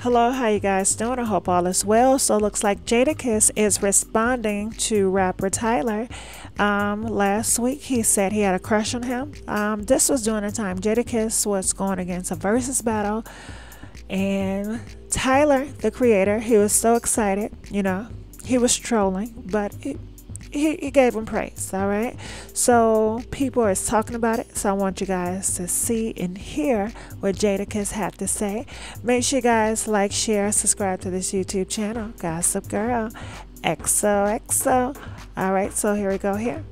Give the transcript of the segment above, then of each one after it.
Hello, how you guys doing? I hope all is well. So looks like Jadakiss is responding to rapper Tyler. Um, last week he said he had a crush on him. Um, this was during the time Jadakiss was going against a Verzuz battle, and Tyler, the creator, he was so excited. You know, he was trolling, but it, he, he gave him praise all right? So people are talking about it so i want you guys to see and hear what jadakiss had to say. Make sure you guys like share subscribe to this youtube channel gossip girl xoxo all right so here we go here.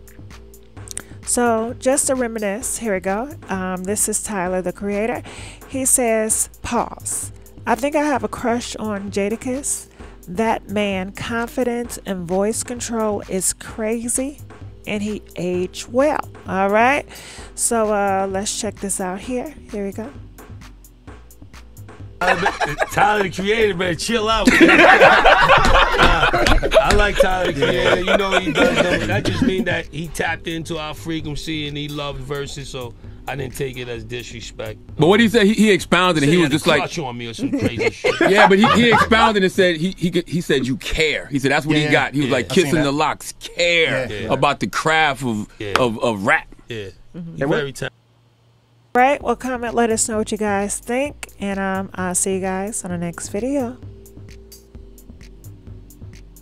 So just to reminisce here we go. Um, this is tyler the creator. He says pause. I think i have a crush on jadakiss that man confidence and voice control is crazy and he aged well all right? So uh let's check this out here. Here we go Tyler the Creator, man, chill out. Man. uh, I like Tyler the Creator. You know he does them. That just mean that he tapped into our frequency and he loved verses. So I didn't take it as disrespect. But what he said, he, he expounded and he was just like, on me or some crazy shit. yeah, but he, he expounded and said he he he said you care. He said that's what Yeah, he got. He was yeah. like kissing the LOX, care Yeah. about the craft of Yeah. of, of rap. Yeah, Mm-hmm. you very talented. Right? Well comment let us know what you guys think and um i'll see you guys on the next video